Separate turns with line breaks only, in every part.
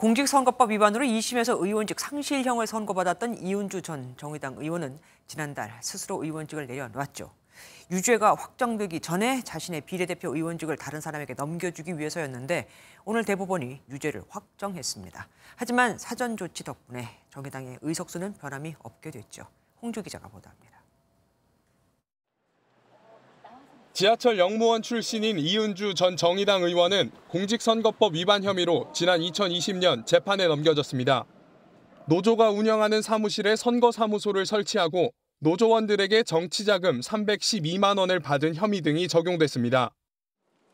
공직선거법 위반으로 2심에서 의원직 상실형을 선고받았던 이은주 전 정의당 의원은 지난달 스스로 의원직을 내려놓았죠. 유죄가 확정되기 전에 자신의 비례대표 의원직을 다른 사람에게 넘겨주기 위해서였는데 오늘 대법원이 유죄를 확정했습니다. 하지만 사전 조치 덕분에 정의당의 의석수는 변함이 없게 됐죠. 홍주 기자가 보도합니다.
지하철 영무원 출신인 이은주 전 정의당 의원은 공직선거법 위반 혐의로 지난 2020년 재판에 넘겨졌습니다. 노조가 운영하는 사무실에 선거사무소를 설치하고 노조원들에게 정치자금 312만 원을 받은 혐의 등이 적용됐습니다.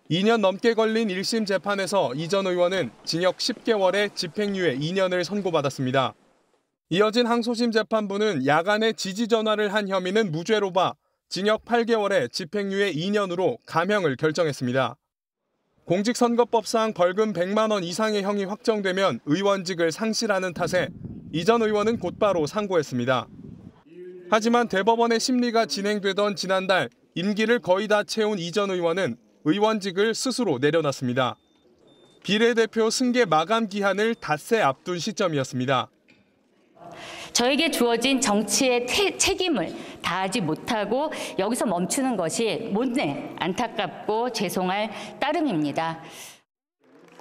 2년 넘게 걸린 1심 재판에서 이 전 의원은 징역 10개월에 집행유예 2년을 선고받았습니다. 이어진 항소심 재판부는 야간에 지지 전화를 한 혐의는 무죄로 봐 징역 8개월에 집행유예 2년으로 감형을 결정했습니다. 공직선거법상 벌금 100만 원 이상의 형이 확정되면 의원직을 상실하는 탓에 이전 의원은 곧바로 상고했습니다. 하지만 대법원의 심리가 진행되던 지난달 임기를 거의 다 채운 이전 의원은 의원직을 스스로 내려놨습니다. 비례대표 승계 마감 기한을 닷새 앞둔 시점이었습니다.
저에게 주어진 정치의 태, 책임을 다하지 못하고 여기서 멈추는 것이 못내 안타깝고 죄송할 따름입니다.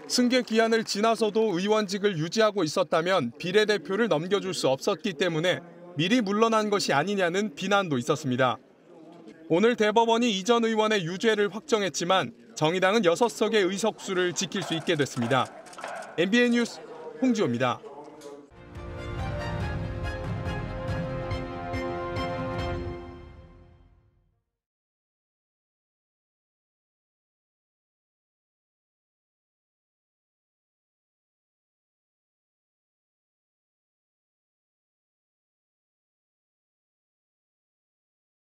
승계 기한을 지나서도 의원직을 유지하고 있었다면 비례대표를 넘겨줄 수 없었기 때문에 미리 물러난 것이 아니냐는 비난도 있었습니다. 오늘 대법원이 이전 의원의 유죄를 확정했지만 정의당은 6석의 의석수를 지킬 수 있게 됐습니다. MBN 뉴스 홍지호입니다.